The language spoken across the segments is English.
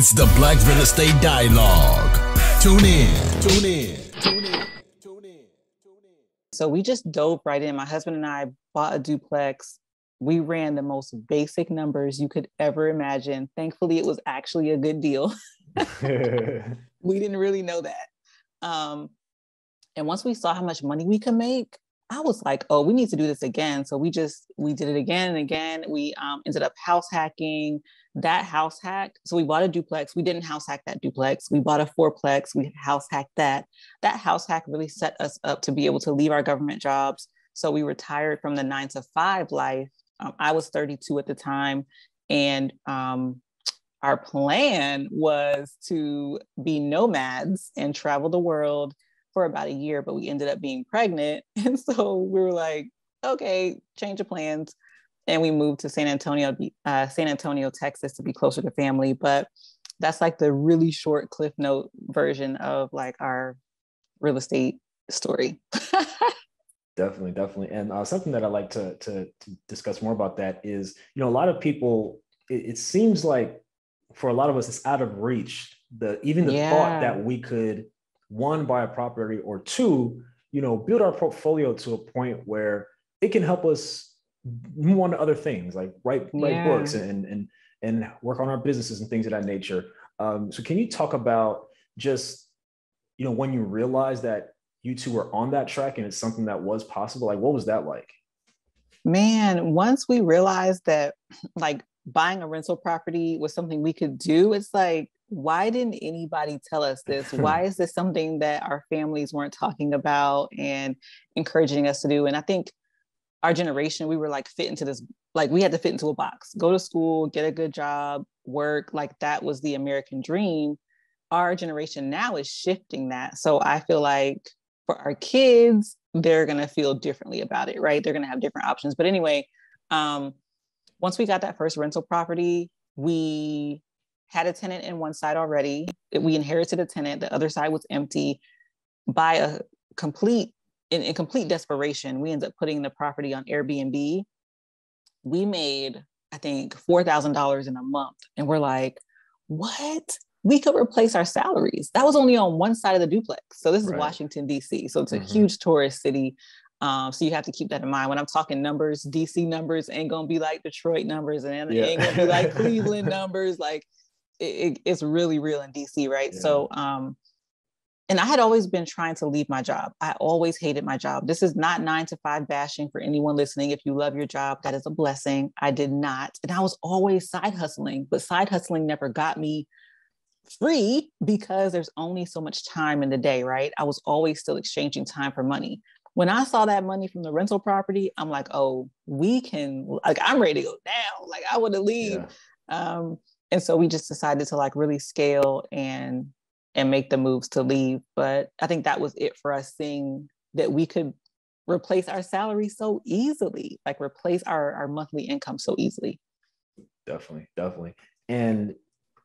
It's the Black Real Estate Dialogue. Tune in, tune in, tune in, tune in. So we just dove right in. My husband and I bought a duplex. We ran the most basic numbers you could ever imagine. Thankfully, it was actually a good deal. we didn't really know that. Um, and once we saw how much money we could make, I was like, oh, we need to do this again. So we just we did it again and again. We um, ended up house hacking that house hack. So we bought a duplex. We didn't house hack that duplex. We bought a fourplex. We house hacked that. That house hack really set us up to be able to leave our government jobs. So we retired from the nine to five life. Um, I was 32 at the time, and um, our plan was to be nomads and travel the world for about a year, but we ended up being pregnant. And so we were like, okay, change of plans. And we moved to San Antonio, uh, San Antonio, Texas to be closer to family. But that's like the really short cliff note version of like our real estate story. definitely, definitely. And uh, something that I like to, to, to discuss more about that is, you know, a lot of people, it, it seems like for a lot of us, it's out of reach. The even the yeah. thought that we could one, buy a property, or two, you know, build our portfolio to a point where it can help us move on to other things like write write yeah. books and and and work on our businesses and things of that nature. Um, so can you talk about just you know when you realized that you two were on that track and it's something that was possible? Like what was that like? Man, once we realized that like buying a rental property was something we could do, it's like why didn't anybody tell us this? Why is this something that our families weren't talking about and encouraging us to do? And I think our generation, we were like fit into this, like we had to fit into a box, go to school, get a good job, work. Like that was the American dream. Our generation now is shifting that. So I feel like for our kids, they're going to feel differently about it, right? They're going to have different options. But anyway, um, once we got that first rental property, we had a tenant in one side already. We inherited a tenant. The other side was empty. By a complete, in, in complete desperation, we ended up putting the property on Airbnb. We made, I think, four thousand dollars in a month, and we're like, what? We could replace our salaries. That was only on one side of the duplex. So this is right. Washington D.C. So it's a mm-hmm. huge tourist city. Um, so you have to keep that in mind when I'm talking numbers. DC numbers ain't gonna be like Detroit numbers, and yeah. ain't gonna be like Cleveland numbers. Like it, it's really real in DC, right? Yeah. So, um, and I had always been trying to leave my job. I always hated my job. This is not nine to five bashing for anyone listening. If you love your job, that is a blessing. I did not. And I was always side hustling, but side hustling never got me free because there's only so much time in the day, right? I was always still exchanging time for money. When I saw that money from the rental property, I'm like, oh, we can, like, I'm ready to go down. Like, I want to leave. Yeah. Um, and so we just decided to like really scale and and make the moves to leave. But i think that was it for us seeing that we could replace our salary so easily like replace our our monthly income so easily. Definitely definitely. And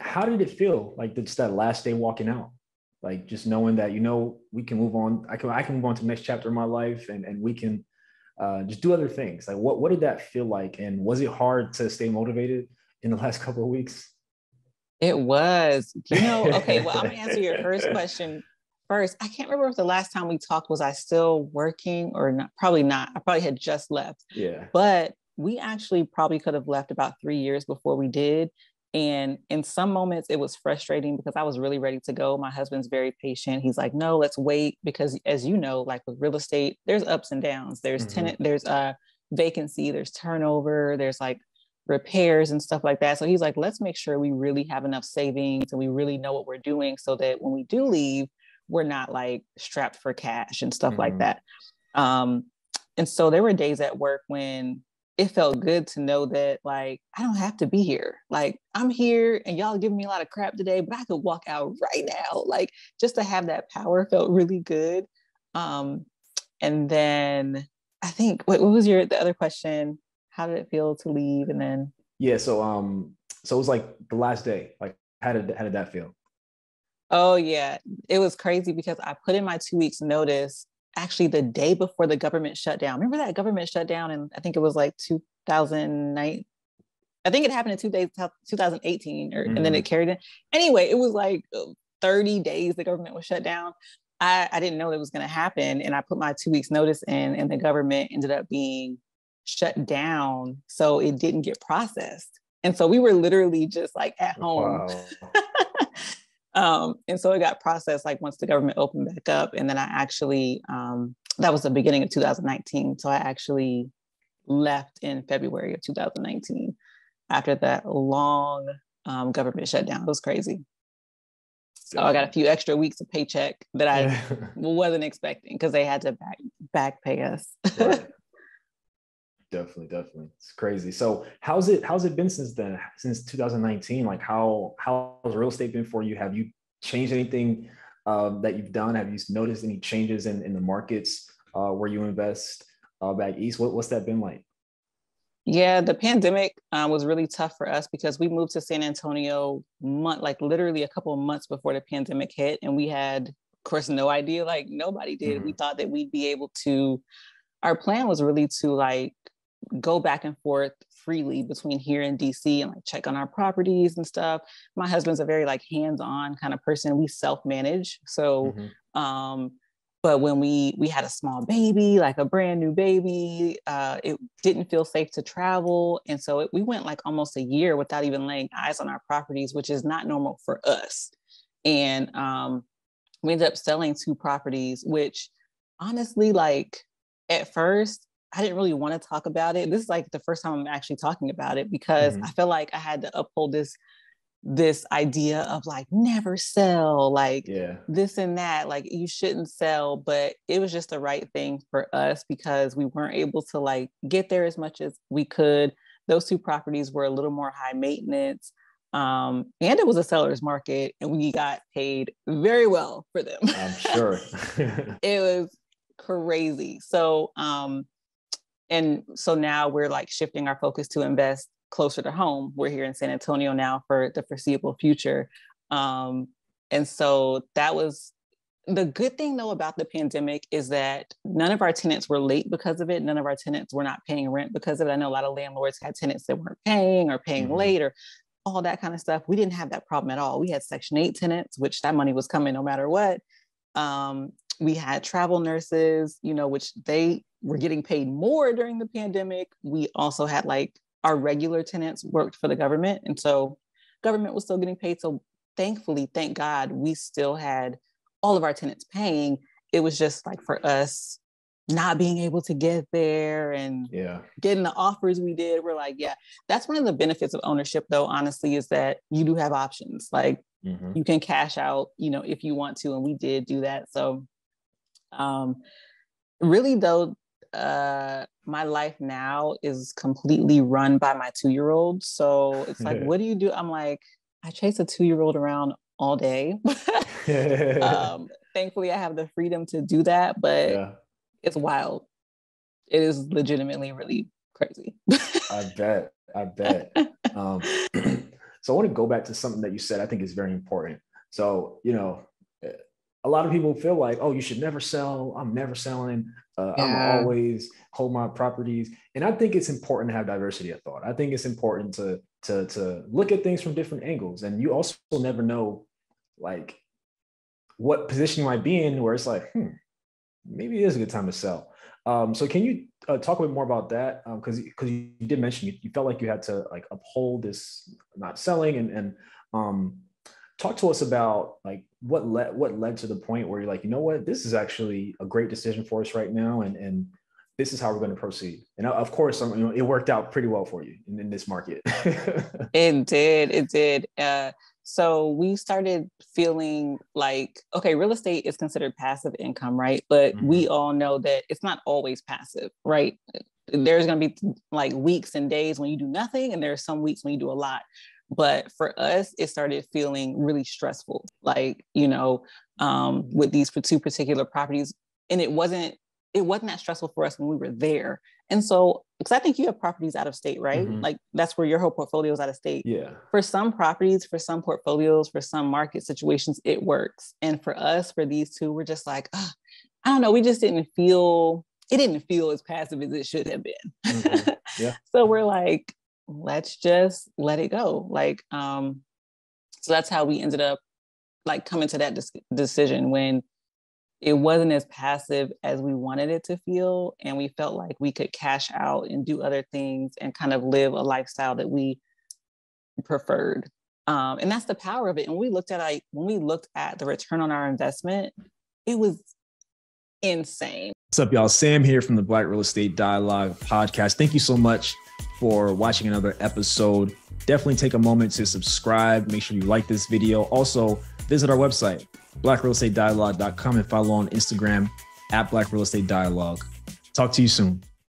how did it feel like just that last day walking out? Like just knowing that you know we can move on i can i can move on to the next chapter of my life and and we can uh, just do other things. Like what what did that feel like? And was it hard to stay motivated in the last couple of weeks? It was. You know, okay, well, I'm gonna answer your first question first. I can't remember if the last time we talked was I still working or not. Probably not. I probably had just left. Yeah. But we actually probably could have left about three years before we did. And in some moments, it was frustrating because I was really ready to go. My husband's very patient. He's like, no, let's wait. Because as you know, like with real estate, there's ups and downs. There's mm-hmm. tenant, there's a vacancy, there's turnover, there's like repairs and stuff like that. So he's like, let's make sure we really have enough savings and we really know what we're doing so that when we do leave, we're not like strapped for cash and stuff mm-hmm. like that. Um, and so there were days at work when it felt good to know that like I don't have to be here. Like I'm here and y'all giving me a lot of crap today, but I could walk out right now. Like just to have that power felt really good. Um, and then I think what, what was your the other question? How did it feel to leave and then yeah so um so it was like the last day like how did how did that feel oh yeah it was crazy because i put in my two weeks notice actually the day before the government shut down remember that government shut down and i think it was like 2009 i I think it happened in two days, 2018, or, mm-hmm. and then it mm-hmm. carried in. Anyway, it was like uh, 30 days the government was shut down. I, I didn't know it was going to happen. And I put my two weeks notice in, and the government ended up being shut down. So it didn't get processed. And so we were literally just like at home. Wow. um, and so it got processed like once the government opened back up. And then I actually, um, that was the beginning of 2019. So I actually left in February of 2019 after that long um, government shutdown. It was crazy. So I got a few extra weeks of paycheck that I wasn't expecting because they had to back back pay us. right. Definitely, definitely. It's crazy. So how's it how's it been since then? Since 2019? Like how how's real estate been for you? Have you changed anything um, that you've done? Have you noticed any changes in, in the markets uh, where you invest uh, back east? What, what's that been like? Yeah, the pandemic uh, was really tough for us because we moved to San Antonio month, like literally a couple of months before the pandemic hit, and we had, of course, no idea. Like nobody did. Mm-hmm. We thought that we'd be able to. Our plan was really to like go back and forth freely between here and DC and like check on our properties and stuff. My husband's a very like hands-on kind of person. We self-manage, so. Mm-hmm. um but when we we had a small baby like a brand new baby uh, it didn't feel safe to travel and so it, we went like almost a year without even laying eyes on our properties which is not normal for us and um, we ended up selling two properties which honestly like at first I didn't really want to talk about it. This is like the first time I'm actually talking about it because mm-hmm. I feel like I had to uphold this this idea of like never sell like yeah. this and that like you shouldn't sell but it was just the right thing for us because we weren't able to like get there as much as we could those two properties were a little more high maintenance um and it was a seller's market and we got paid very well for them i'm sure it was crazy so um and so now we're like shifting our focus to invest closer to home. We're here in San Antonio now for the foreseeable future. Um, and so that was the good thing though about the pandemic is that none of our tenants were late because of it. None of our tenants were not paying rent because of it. I know a lot of landlords had tenants that weren't paying or paying mm-hmm. late or all that kind of stuff. We didn't have that problem at all. We had Section 8 tenants, which that money was coming no matter what. Um, we had travel nurses, you know, which they were getting paid more during the pandemic. We also had like our regular tenants worked for the government. And so government was still getting paid. So thankfully, thank God, we still had all of our tenants paying. It was just like for us not being able to get there and yeah getting the offers we did we're like yeah that's one of the benefits of ownership though honestly is that you do have options like mm-hmm. you can cash out you know if you want to and we did do that so um really though uh my life now is completely run by my two year old. So it's like, what do you do? I'm like, I chase a two year old around all day. um, thankfully, I have the freedom to do that, but yeah. it's wild. It is legitimately really crazy. I bet. I bet. Um, so I want to go back to something that you said I think is very important. So, you know, a lot of people feel like, oh, you should never sell. I'm never selling. Uh, yeah. I'm always hold my properties. And I think it's important to have diversity of thought. I think it's important to to to look at things from different angles. And you also never know, like, what position you might be in where it's like, hmm, maybe it is a good time to sell. Um, so can you uh, talk a bit more about that? Because um, because you, you, did mention you, you, felt like you had to like uphold this not selling and and um, talk to us about like what led what led to the point where you're like you know what? This is actually a great decision for us right now and and this is how we're going to proceed. And of course you know, it worked out pretty well for you in, in this market. It did it did. Uh, so we started feeling like okay real estate is considered passive income right? But mm-hmm. we all know that it's not always passive right? There's going to be like weeks and days when you do nothing and there are some weeks when you do a lot but for us, it started feeling really stressful, like, you know, um, with these two particular properties. And it wasn't, it wasn't that stressful for us when we were there. And so, because I think you have properties out of state, right? Mm-hmm. Like that's where your whole portfolio is out of state. Yeah. For some properties, for some portfolios, for some market situations, it works. And for us, for these two, we're just like, oh, I don't know, we just didn't feel, it didn't feel as passive as it should have been. Mm-hmm. Yeah. so we're like, let's just let it go. Like, um, so that's how we ended up like coming to that decision when it wasn't as passive as we wanted it to feel. And we felt like we could cash out and do other things and kind of live a lifestyle that we preferred. Um, and that's the power of it. And we looked at like when we looked at the return on our investment, it was insane. What's up, y'all? Sam here from the Black Real Estate Dialogue podcast. Thank you so much for watching another episode. Definitely take a moment to subscribe. Make sure you like this video. Also, visit our website, blackrealestatedialogue.com, and follow on Instagram at Black Real Estate Dialogue. Talk to you soon.